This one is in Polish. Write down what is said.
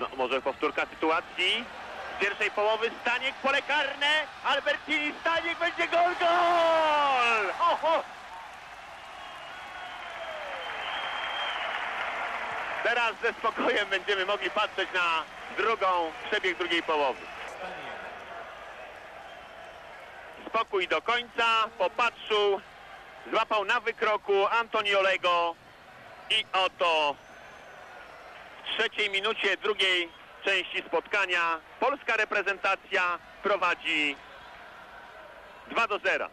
No, może powtórka sytuacji. Z pierwszej połowy Staniek, pole karne. Albertini, Staniek, będzie gol, gol! Oho! Teraz ze spokojem będziemy mogli patrzeć na drugą, przebieg drugiej połowy. Spokój do końca, popatrzył, złapał na wykroku Antoniolego i oto trzeciej minucie drugiej części spotkania polska reprezentacja prowadzi 2 do 0.